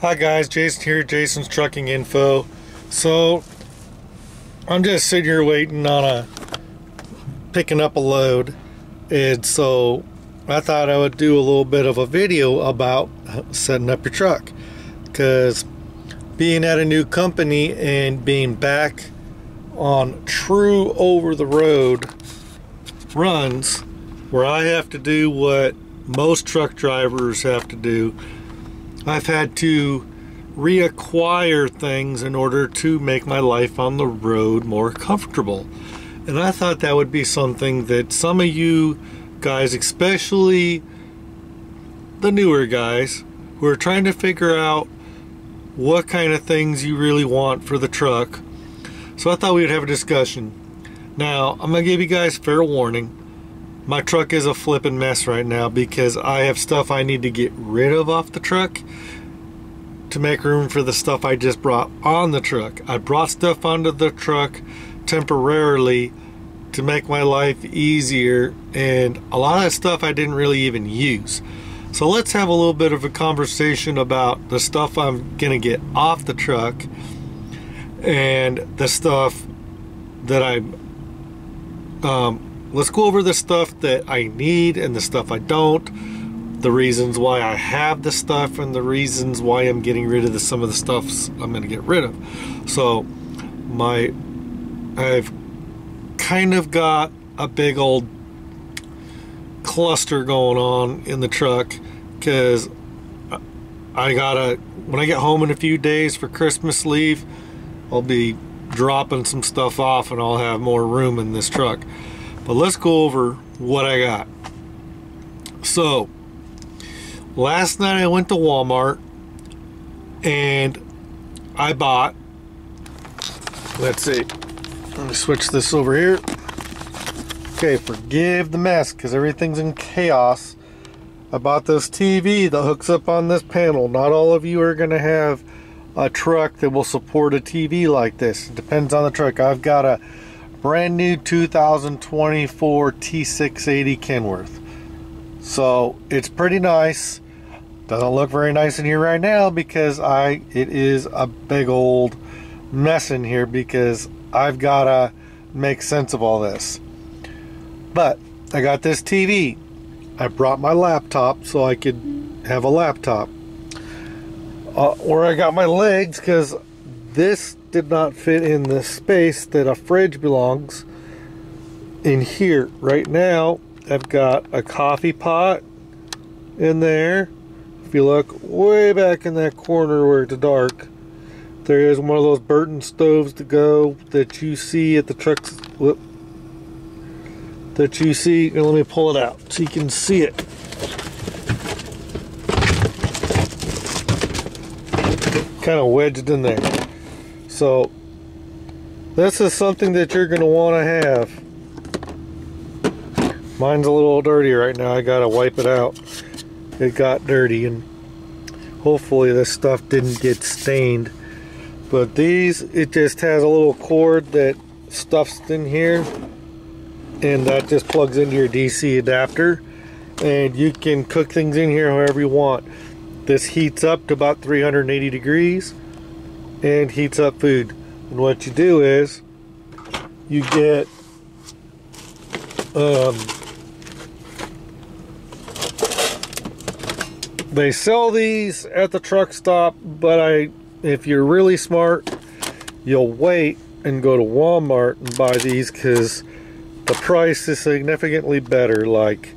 Hi guys, Jason here, Jason's Trucking Info. So, I'm just sitting here waiting on a picking up a load, and so I thought I would do a little bit of a video about setting up your truck, because being at a new company and being back on true over the road runs where I have to do what most truck drivers have to do I've had to reacquire things in order to make my life on the road more comfortable. And I thought that would be something that some of you guys, especially the newer guys, who are trying to figure out what kind of things you really want for the truck. So I thought we would have a discussion. Now, I'm going to give you guys fair warning. My truck is a flipping mess right now because I have stuff I need to get rid of off the truck to make room for the stuff I just brought on the truck. I brought stuff onto the truck temporarily to make my life easier and a lot of that stuff I didn't really even use. So let's have a little bit of a conversation about the stuff I'm gonna get off the truck and the stuff that I um, let's go over the stuff that I need and the stuff I don't, the reasons why I have the stuff and the reasons why I'm getting rid of the, some of the stuffs I'm going to get rid of. So my, I've kind of got a big old cluster going on in the truck because I gotta, when I get home in a few days for Christmas leave, I'll be dropping some stuff off and I'll have more room in this truck. But let's go over what I got. So, last night I went to Walmart and I bought, let's see, let me switch this over here. Okay, forgive the mess because everything's in chaos. I bought this TV that hooks up on this panel. Not all of you are going to have a truck that will support a TV like this. It depends on the truck. I've got a brand new 2024 T680 Kenworth. So it's pretty nice. Doesn't look very nice in here right now because I it is a big old mess in here because I've got to make sense of all this. But I got this TV. I brought my laptop so I could have a laptop. Uh, where I got my legs because this did not fit in the space that a fridge belongs in here. Right now, I've got a coffee pot in there. If you look way back in that corner where it's dark, there is one of those Burton stoves to go that you see at the trucks. Whoop, that you see. let me pull it out so you can see it. Kind of wedged in there. So this is something that you're going to want to have. Mine's a little dirty right now. I got to wipe it out. It got dirty and hopefully this stuff didn't get stained. But these, it just has a little cord that stuffs in here and that just plugs into your DC adapter and you can cook things in here however you want. This heats up to about 380 degrees and heats up food. And what you do is you get um, they sell these at the truck stop, but I if you're really smart, you'll wait and go to Walmart and buy these because the price is significantly better, like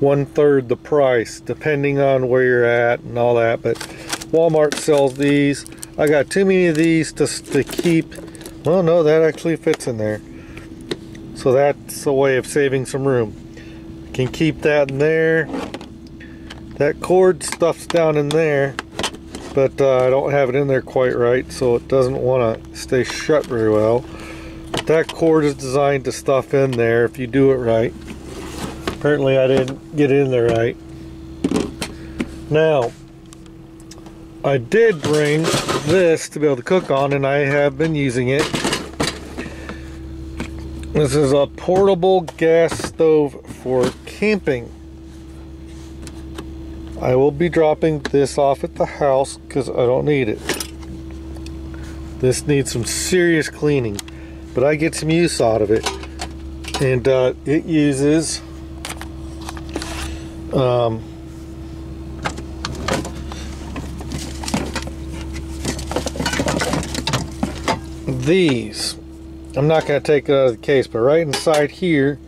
one third the price, depending on where you're at and all that. But Walmart sells these I got too many of these to, to keep. Well, no, that actually fits in there. So that's a way of saving some room. Can keep that in there. That cord stuff's down in there, but uh, I don't have it in there quite right, so it doesn't want to stay shut very well. But that cord is designed to stuff in there if you do it right. Apparently I didn't get in there right. Now, I did bring this to be able to cook on and I have been using it. This is a portable gas stove for camping. I will be dropping this off at the house because I don't need it. This needs some serious cleaning, but I get some use out of it. And uh, it uses um, these. I'm not going to take it out of the case, but right inside here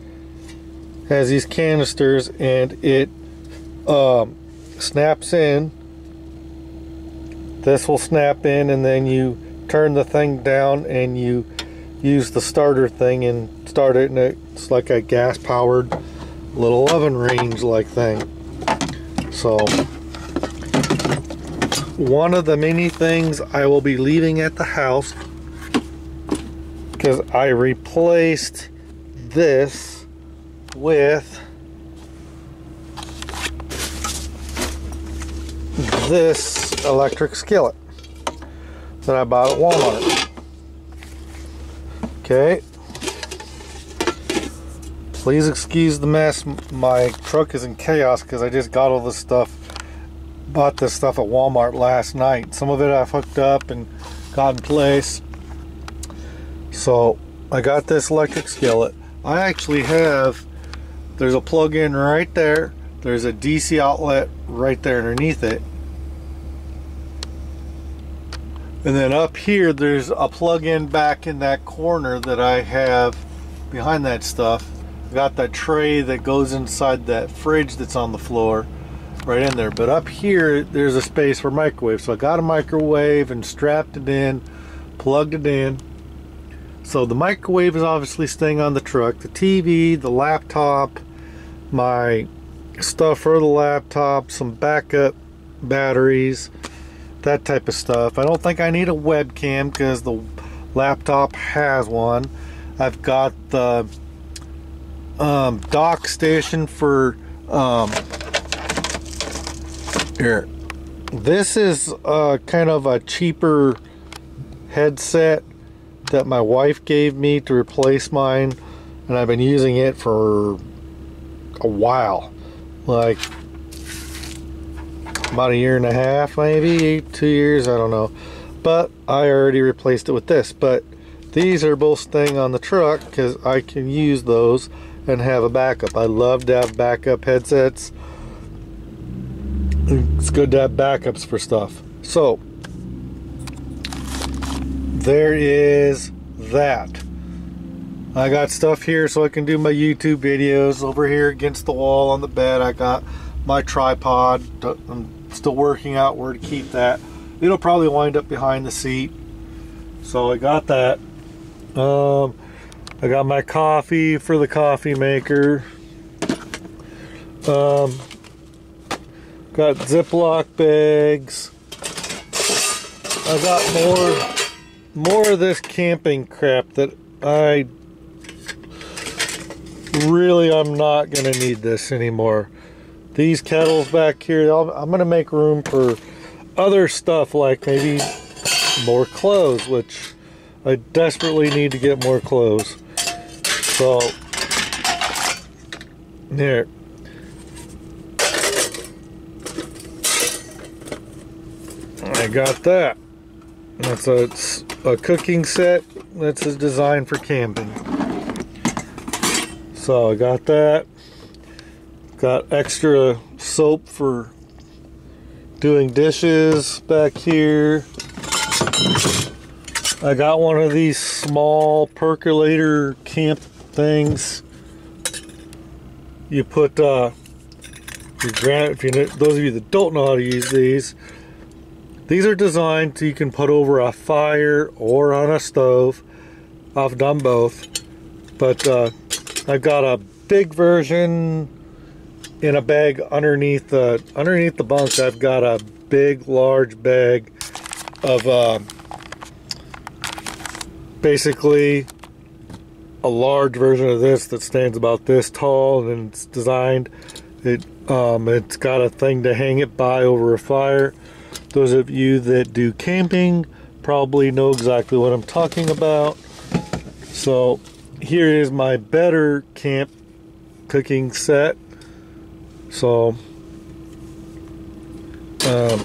has these canisters and it um, snaps in. This will snap in and then you turn the thing down and you use the starter thing and start it and it's like a gas powered little oven range like thing. So one of the many things I will be leaving at the house because I replaced this with this electric skillet that I bought at Walmart. Okay. Please excuse the mess. My truck is in chaos because I just got all this stuff. Bought this stuff at Walmart last night. Some of it I've hooked up and got in place. So I got this electric skillet. I actually have, there's a plug-in right there. There's a DC outlet right there underneath it. And then up here, there's a plug-in back in that corner that I have behind that stuff. Got that tray that goes inside that fridge that's on the floor right in there. But up here, there's a space for microwave. So I got a microwave and strapped it in, plugged it in. So the microwave is obviously staying on the truck. The TV, the laptop, my stuff for the laptop, some backup batteries, that type of stuff. I don't think I need a webcam because the laptop has one. I've got the um, dock station for um, here. This is uh, kind of a cheaper headset that my wife gave me to replace mine, and I've been using it for a while, like about a year and a half, maybe two years, I don't know. But I already replaced it with this. But these are both staying on the truck because I can use those and have a backup. I love to have backup headsets. It's good to have backups for stuff. So, there is that. I got stuff here so I can do my YouTube videos. Over here against the wall on the bed, I got my tripod. I'm still working out where to keep that. It'll probably wind up behind the seat. So I got that. Um, I got my coffee for the coffee maker. Um, got Ziploc bags. I got more, more of this camping crap that I really I'm not gonna need this anymore. These kettles back here, i I'm gonna make room for other stuff like maybe more clothes, which I desperately need to get more clothes. So, here. I got that. That's a, a cooking set. That's a design for camping. So I got that. Got extra soap for doing dishes back here. I got one of these small percolator camp things. You put uh, your granite. If you know, those of you that don't know how to use these, these are designed so you can put over a fire or on a stove. I've done both, but uh, I've got a big version in a bag underneath the underneath the bunk. I've got a big, large bag of uh, basically a large version of this that stands about this tall and it's designed it um, it's got a thing to hang it by over a fire those of you that do camping probably know exactly what I'm talking about so here is my better camp cooking set so Um,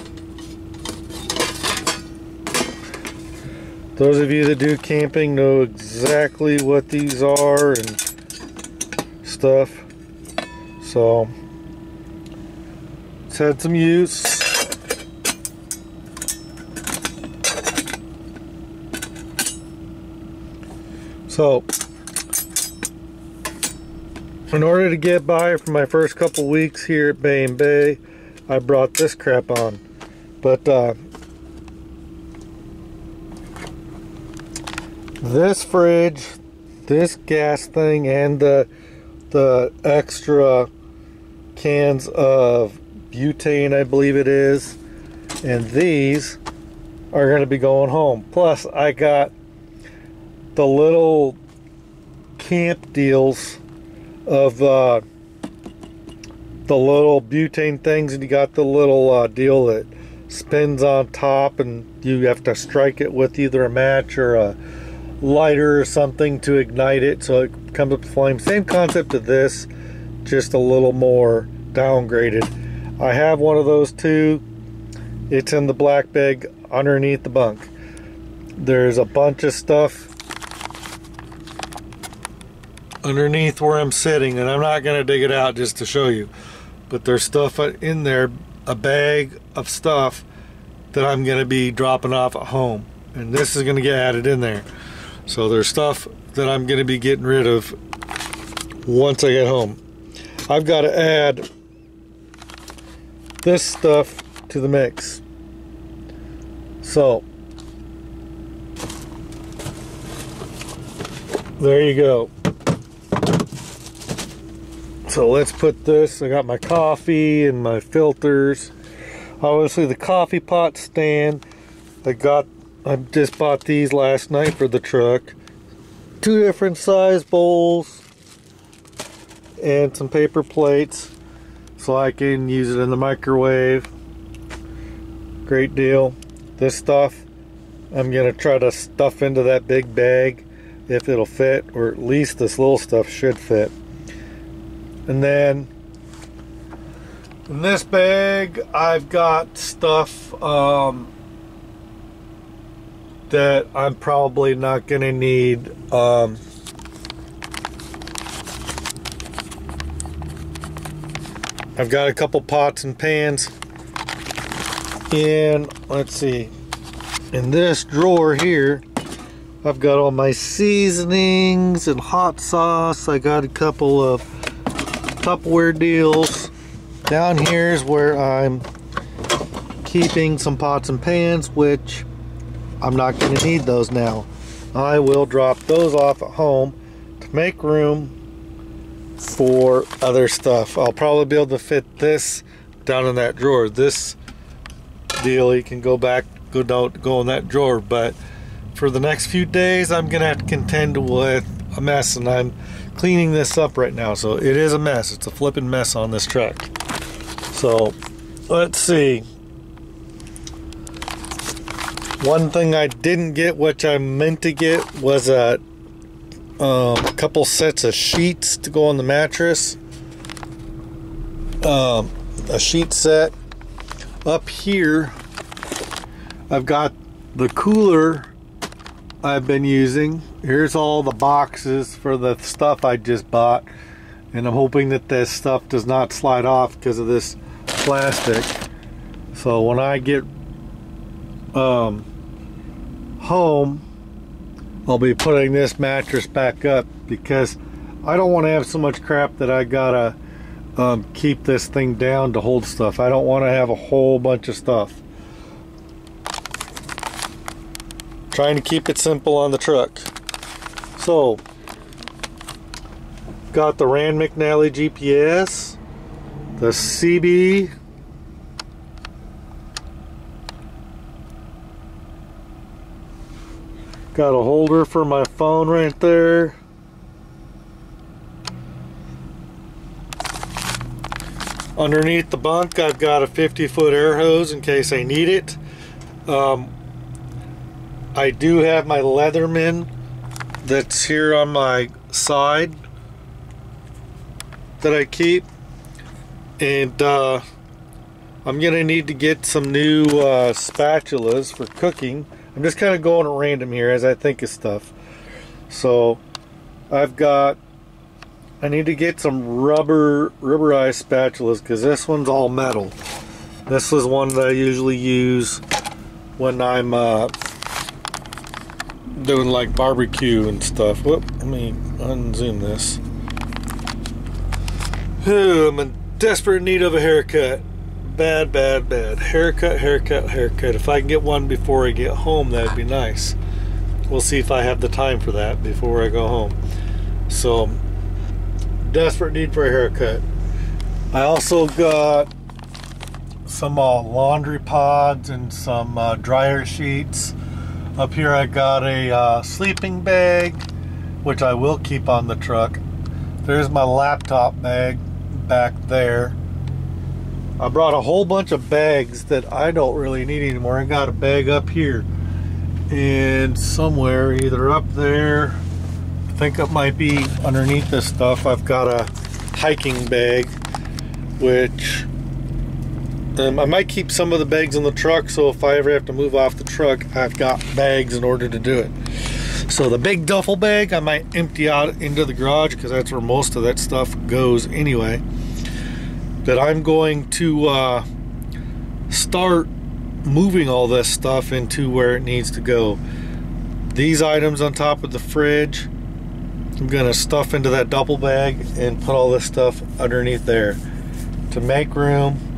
those of you that do camping know exactly what these are and stuff. So, it's had some use. So, in order to get by for my first couple weeks here at Bay and Bay, I brought this crap on. But uh, this fridge, this gas thing, and the the extra cans of butane, I believe it is, and these are going to be going home. Plus, I got the little camp deals of uh, the little butane things and you got the little uh, deal that spins on top and you have to strike it with either a match or a lighter or something to ignite it so it comes up with flame. Same concept of this just a little more downgraded. I have one of those too. It's in the black bag underneath the bunk. There's a bunch of stuff underneath where I'm sitting and I'm not going to dig it out just to show you but there's stuff uh, in there a bag of stuff that I'm going to be dropping off at home and this is going to get added in there. So there's stuff that I'm going to be getting rid of once I get home. I've got to add this stuff to the mix. So there you go so let's put this, I got my coffee and my filters. Obviously the coffee pot stand. I got, I just bought these last night for the truck. Two different size bowls and some paper plates so I can use it in the microwave. Great deal. This stuff I'm gonna try to stuff into that big bag if it'll fit or at least this little stuff should fit. And then in this bag, I've got stuff um, that I'm probably not going to need. Um, I've got a couple pots and pans. And let's see, in this drawer here, I've got all my seasonings and hot sauce. I got a couple of Tupperware deals. Down here is where I'm keeping some pots and pans, which I'm not going to need those now. I will drop those off at home to make room for other stuff. I'll probably be able to fit this down in that drawer. This deal, you can go back, go down, go in that drawer. But for the next few days, I'm gonna have to contend with a mess, and I'm cleaning this up right now. So it is a mess. It's a flipping mess on this truck. So let's see. One thing I didn't get, which I meant to get, was a, um, couple sets of sheets to go on the mattress. Um, a sheet set. Up here, I've got the cooler I've been using. Here's all the boxes for the stuff I just bought. And I'm hoping that this stuff does not slide off because of this plastic. So when I get um, home, I'll be putting this mattress back up because I don't want to have so much crap that I gotta um, keep this thing down to hold stuff. I don't want to have a whole bunch of stuff. Trying to keep it simple on the truck. So, got the Rand McNally GPS, the CB, got a holder for my phone right there. Underneath the bunk, I've got a 50 foot air hose in case I need it. Um, I do have my Leatherman that's here on my side that I keep and uh, I'm gonna need to get some new uh, spatulas for cooking. I'm just kind of going at random here as I think of stuff. So I've got I need to get some rubber rubberized spatulas because this one's all metal. This is one that I usually use when I'm uh, doing like barbecue and stuff. Whoop, let me unzoom this. Ooh, I'm in desperate need of a haircut. Bad, bad, bad. Haircut, haircut, haircut. If I can get one before I get home, that'd be nice. We'll see if I have the time for that before I go home. So, desperate need for a haircut. I also got some uh, laundry pods and some uh, dryer sheets. Up here I got a uh, sleeping bag, which I will keep on the truck. There's my laptop bag back there. I brought a whole bunch of bags that I don't really need anymore. I got a bag up here and somewhere either up there I think it might be underneath this stuff I've got a hiking bag which um, I might keep some of the bags in the truck, so if I ever have to move off the truck, I've got bags in order to do it. So the big duffel bag, I might empty out into the garage because that's where most of that stuff goes anyway. But I'm going to uh, start moving all this stuff into where it needs to go. These items on top of the fridge, I'm gonna stuff into that duffel bag and put all this stuff underneath there to make room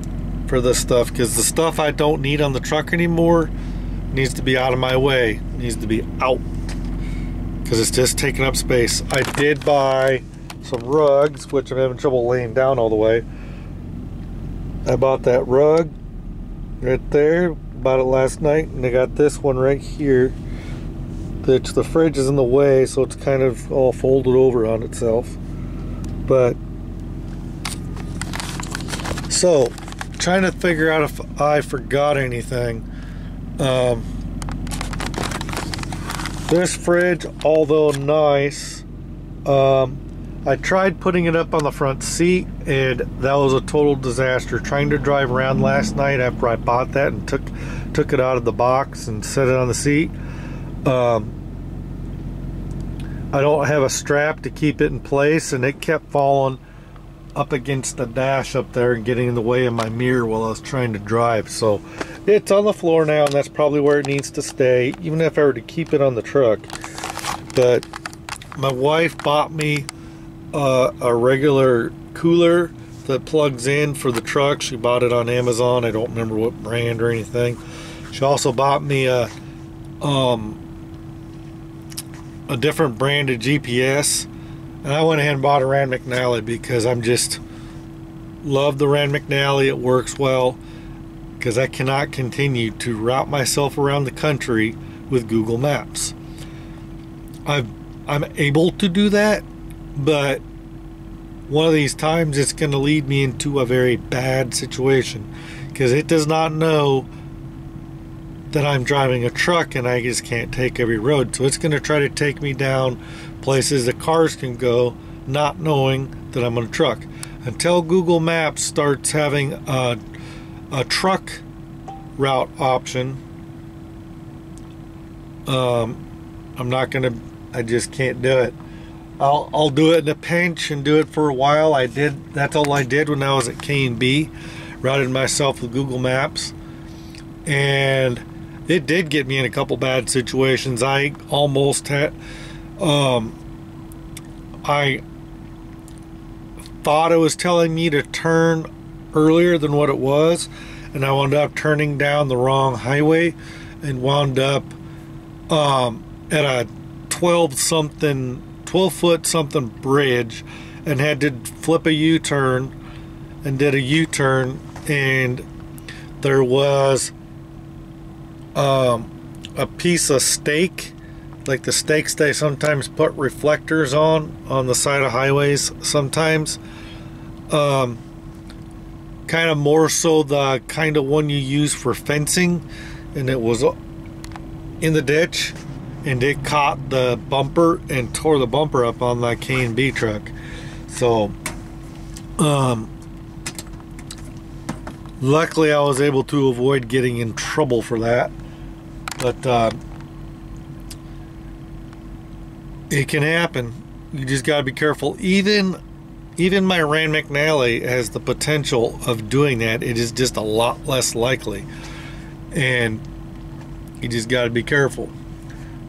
for this stuff because the stuff I don't need on the truck anymore needs to be out of my way needs to be out because it's just taking up space. I did buy some rugs which I'm having trouble laying down all the way. I bought that rug right there bought it last night and I got this one right here. That the fridge is in the way so it's kind of all folded over on itself. But so trying to figure out if I forgot anything. Um, this fridge, although nice, um, I tried putting it up on the front seat and that was a total disaster. Trying to drive around last night after I bought that and took took it out of the box and set it on the seat. Um, I don't have a strap to keep it in place and it kept falling up against the dash up there and getting in the way of my mirror while I was trying to drive. So it's on the floor now and that's probably where it needs to stay, even if I were to keep it on the truck. But my wife bought me uh, a regular cooler that plugs in for the truck. She bought it on Amazon. I don't remember what brand or anything. She also bought me a um, a different brand of GPS I went ahead and bought a Rand McNally because I'm just love the Rand McNally. It works well because I cannot continue to route myself around the country with Google Maps. I've I'm able to do that, but one of these times it's going to lead me into a very bad situation because it does not know that I'm driving a truck and I just can't take every road. So it's going to try to take me down places that cars can go, not knowing that I'm on a truck. Until Google Maps starts having a, a truck route option, um, I'm not going to, I just can't do it. I'll, I'll do it in a pinch and do it for a while. I did, that's all I did when I was at K&B, routed myself with Google Maps. And it did get me in a couple bad situations. I almost had, um, I thought it was telling me to turn earlier than what it was, and I wound up turning down the wrong highway and wound up um, at a 12 something, 12 foot something bridge and had to flip a U turn and did a U turn, and there was um, a piece of stake like the stakes they sometimes put reflectors on on the side of highways sometimes um, kind of more so the kind of one you use for fencing. And it was in the ditch and it caught the bumper and tore the bumper up on that K&B truck. So um, luckily I was able to avoid getting in trouble for that. But uh, it can happen you just got to be careful even even my Rand McNally has the potential of doing that it is just a lot less likely and you just got to be careful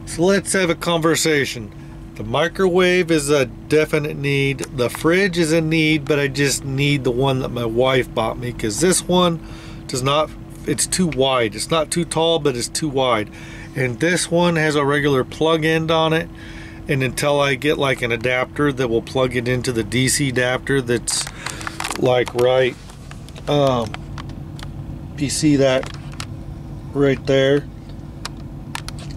so let's have a conversation the microwave is a definite need. The fridge is a need, but I just need the one that my wife bought me because this one does not, it's too wide. It's not too tall, but it's too wide. And this one has a regular plug end on it. And until I get like an adapter that will plug it into the DC adapter that's like right, um, you see that right there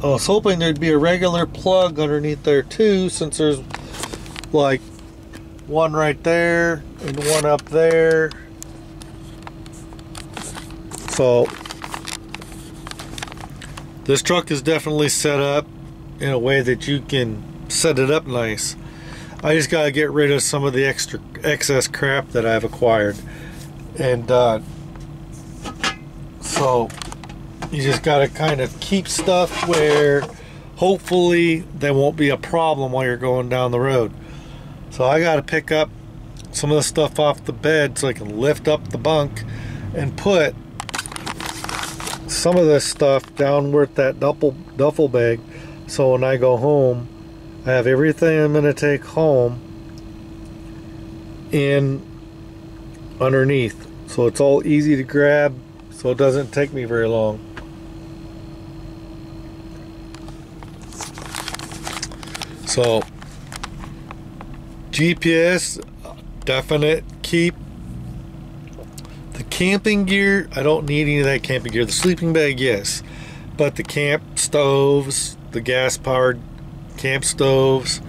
I was hoping there'd be a regular plug underneath there too, since there's like one right there and one up there. So this truck is definitely set up in a way that you can set it up nice. I just got to get rid of some of the extra excess crap that I've acquired. And uh, so you just got to kind of keep stuff where hopefully there won't be a problem while you're going down the road. So I got to pick up some of the stuff off the bed so I can lift up the bunk and put some of this stuff down with that duffel, duffel bag so when I go home I have everything I'm going to take home in underneath so it's all easy to grab so it doesn't take me very long. So GPS, definite keep. The camping gear, I don't need any of that camping gear. The sleeping bag, yes. But the camp stoves, the gas powered camp stoves,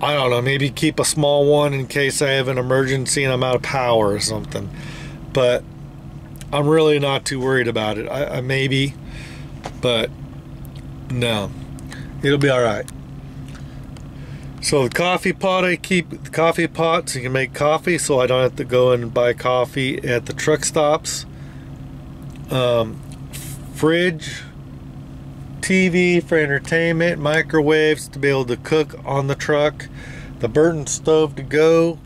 I don't know, maybe keep a small one in case I have an emergency and I'm out of power or something. But I'm really not too worried about it. I, I maybe, but no it'll be all right. So the coffee pot, I keep the coffee pot so you can make coffee so I don't have to go and buy coffee at the truck stops. Um, fridge, TV for entertainment, microwaves to be able to cook on the truck. The Burton stove to go,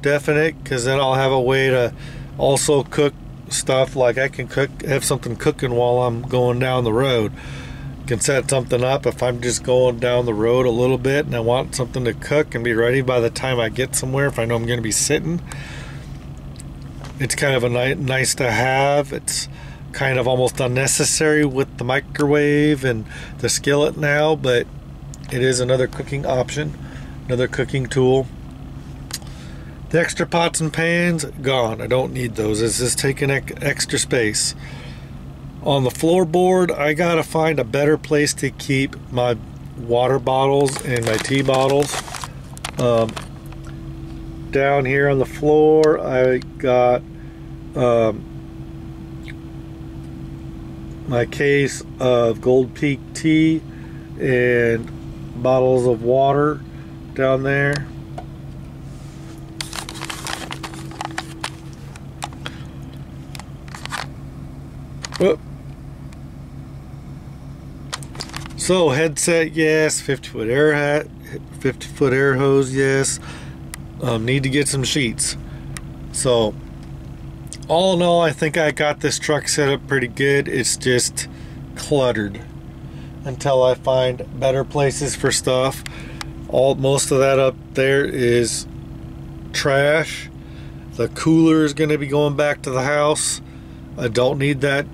definite, because then I'll have a way to also cook stuff like I can cook, have something cooking while I'm going down the road can set something up if I'm just going down the road a little bit and I want something to cook and be ready by the time I get somewhere if I know I'm going to be sitting. It's kind of a ni nice to have. It's kind of almost unnecessary with the microwave and the skillet now, but it is another cooking option, another cooking tool. The extra pots and pans, gone. I don't need those. It's just taking extra space on the floorboard I gotta find a better place to keep my water bottles and my tea bottles um, down here on the floor I got um, my case of Gold Peak tea and bottles of water down there Whoop. So headset, yes. 50 foot air hat, 50 foot air hose, yes. Um, need to get some sheets. So all in all, I think I got this truck set up pretty good. It's just cluttered until I find better places for stuff. All most of that up there is trash. The cooler is going to be going back to the house. I don't need that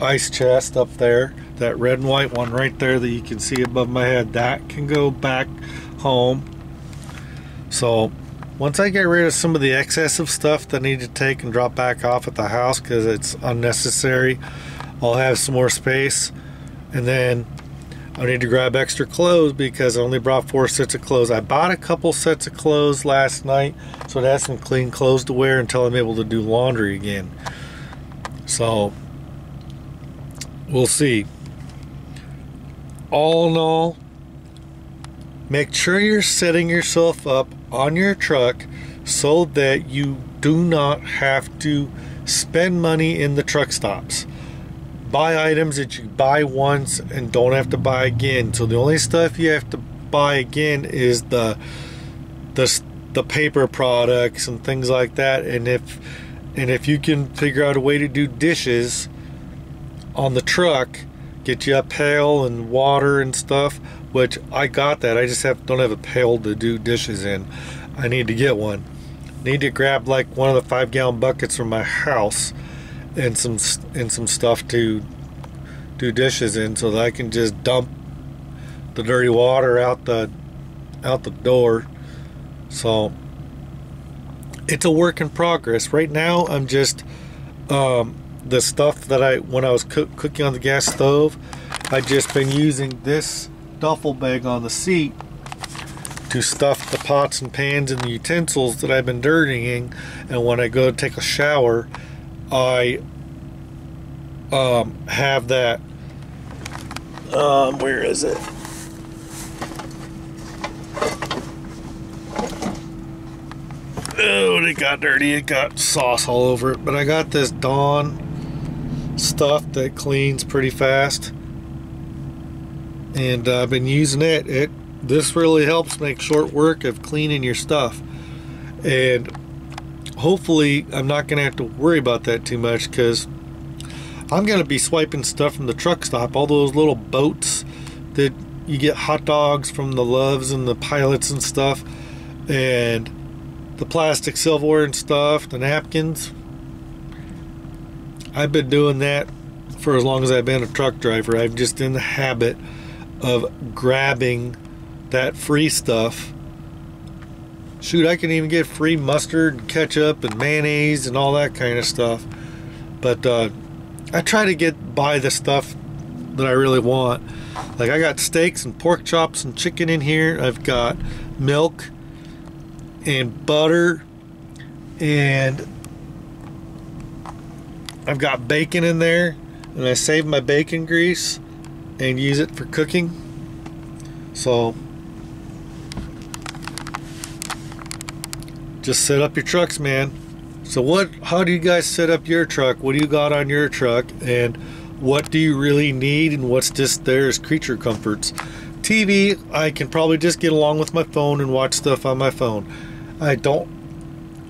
ice chest up there that red and white one right there that you can see above my head that can go back home so once I get rid of some of the excessive stuff that I need to take and drop back off at the house because it's unnecessary I'll have some more space. And then I need to grab extra clothes because I only brought four sets of clothes. I bought a couple sets of clothes last night so I have some clean clothes to wear until I'm able to do laundry again. So we'll see. All in all, make sure you're setting yourself up on your truck so that you do not have to spend money in the truck stops. Buy items that you buy once and don't have to buy again. So the only stuff you have to buy again is the the the paper products and things like that. And if and if you can figure out a way to do dishes on the truck, get you a pail and water and stuff, which I got that. I just have don't have a pail to do dishes in. I need to get one. Need to grab like one of the five gallon buckets from my house and some and some stuff to do dishes in so that I can just dump the dirty water out the out the door. So it's a work in progress. Right now, I'm just um, the stuff that I when I was cook, cooking on the gas stove. I just been using this duffel bag on the seat to stuff the pots and pans and the utensils that I've been dirtying. And when I go to take a shower, I um, have that. Um, where is it? Oh, it got dirty. It got sauce all over it. But I got this Dawn stuff that cleans pretty fast. And I've been using it. It This really helps make short work of cleaning your stuff. And hopefully I'm not going to have to worry about that too much because I'm going to be swiping stuff from the truck stop. All those little boats that you get hot dogs from the Loves and the Pilots and stuff. And the plastic silverware and stuff, the napkins. I've been doing that for as long as I've been a truck driver. I'm just in the habit of grabbing that free stuff. Shoot, I can even get free mustard, ketchup, and mayonnaise and all that kind of stuff. But uh, I try to get by the stuff that I really want. Like I got steaks and pork chops and chicken in here. I've got milk and butter and I've got bacon in there and I save my bacon grease and use it for cooking. So just set up your trucks man. So what how do you guys set up your truck? What do you got on your truck? And what do you really need? And what's just there as creature comforts? TV I can probably just get along with my phone and watch stuff on my phone. I don't.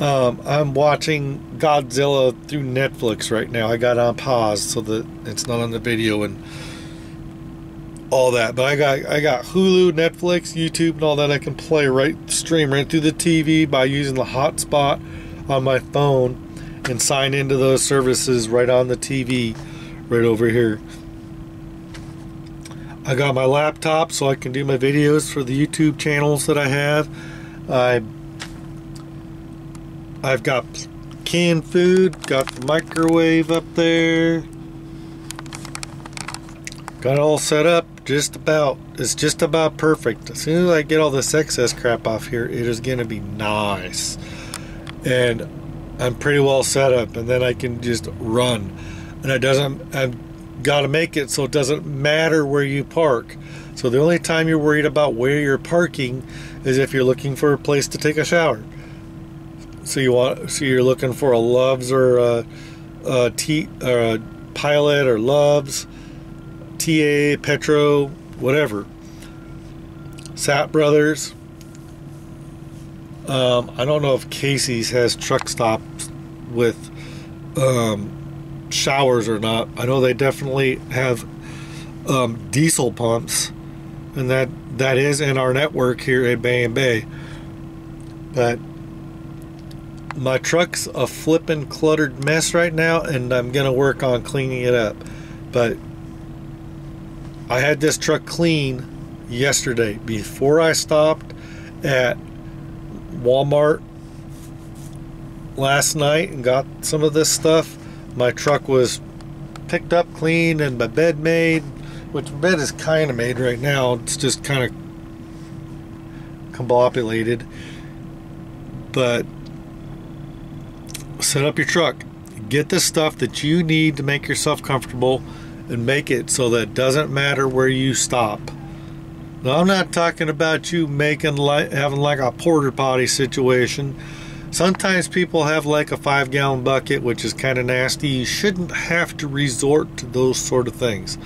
Um, I'm watching Godzilla through Netflix right now. I got on pause so that it's not on the video and all that. But I got I got Hulu, Netflix, YouTube, and all that. I can play right stream right through the TV by using the hotspot on my phone and sign into those services right on the TV, right over here. I got my laptop so I can do my videos for the YouTube channels that I have. I I've got canned food, got the microwave up there. Got it all set up just about. It's just about perfect. As soon as I get all this excess crap off here, it is going to be nice. And I'm pretty well set up and then I can just run. And it doesn't, I've got to make it so it doesn't matter where you park. So the only time you're worried about where you're parking is if you're looking for a place to take a shower. So you want so you're looking for a Loves or a a, a T or a Pilot or Loves, TA, Petro, whatever. Sapp Brothers. Um, I don't know if Casey's has truck stops with um, showers or not. I know they definitely have um, diesel pumps, and that that is in our network here at Bay and Bay. But my truck's a flippin' cluttered mess right now, and I'm gonna work on cleaning it up. But I had this truck clean yesterday before I stopped at Walmart last night and got some of this stuff. My truck was picked up clean and my bed made, which bed is kind of made right now. It's just kind of combobulated. But set up your truck. Get the stuff that you need to make yourself comfortable and make it so that it doesn't matter where you stop. Now, I'm not talking about you making like having like a porter potty situation Sometimes people have like a five gallon bucket, which is kind of nasty. You shouldn't have to resort to those sort of things.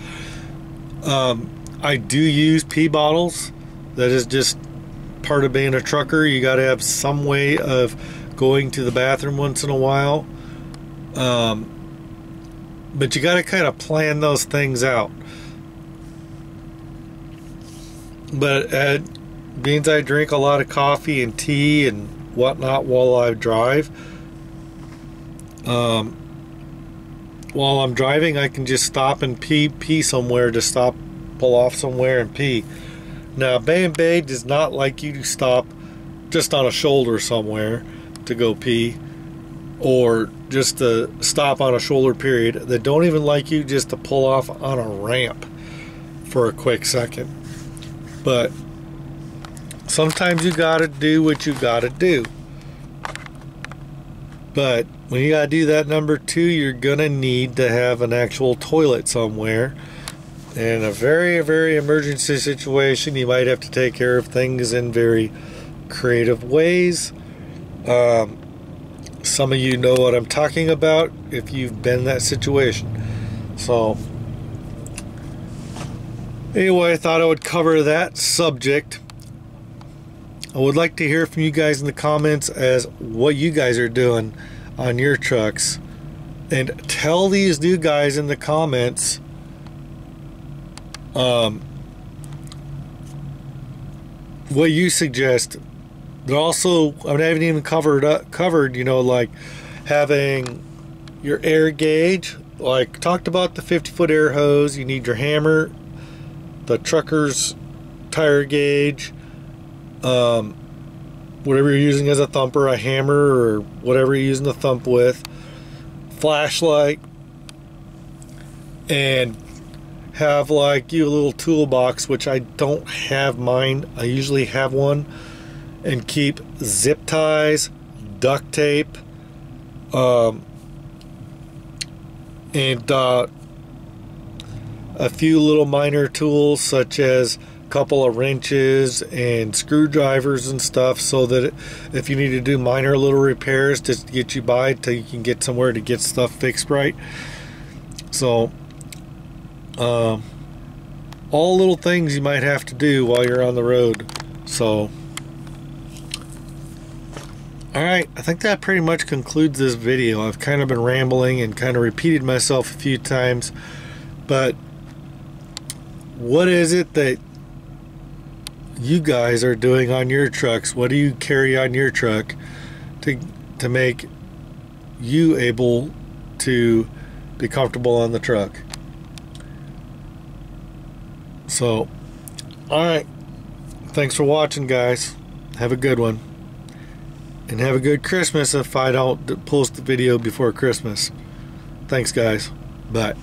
Um, I do use pee bottles. That is just part of being a trucker. You got to have some way of going to the bathroom once in a while. Um, but you got to kind of plan those things out. But at beans, I drink a lot of coffee and tea and whatnot while I drive. Um, while I'm driving, I can just stop and pee, pee somewhere to stop, pull off somewhere and pee. Now, and Bay does not like you to stop just on a shoulder somewhere to go pee or just to stop on a shoulder period. They don't even like you just to pull off on a ramp for a quick second. But sometimes you gotta do what you gotta do. But when you gotta do that number two, you're gonna need to have an actual toilet somewhere. In a very, very emergency situation, you might have to take care of things in very creative ways. Um, some of you know what I'm talking about if you've been in that situation. So, anyway, I thought I would cover that subject. I would like to hear from you guys in the comments as what you guys are doing on your trucks. And tell these new guys in the comments um, what you suggest. But also, I mean, I haven't even covered covered, you know, like having your air gauge. Like talked about the 50 foot air hose. You need your hammer, the trucker's tire gauge, um, whatever you're using as a thumper, a hammer, or whatever you're using the thump with, flashlight, and have like you a little toolbox, which I don't have mine. I usually have one, and keep zip ties, duct tape, um, and uh, a few little minor tools such as a couple of wrenches and screwdrivers and stuff so that if you need to do minor little repairs to get you by till you can get somewhere to get stuff fixed right. So um, all little things you might have to do while you're on the road. So Alright, I think that pretty much concludes this video. I've kind of been rambling and kind of repeated myself a few times, but what is it that you guys are doing on your trucks. What do you carry on your truck to to make you able to be comfortable on the truck? So, all right. Thanks for watching, guys. Have a good one. And have a good Christmas if I don't post the video before Christmas. Thanks, guys. Bye.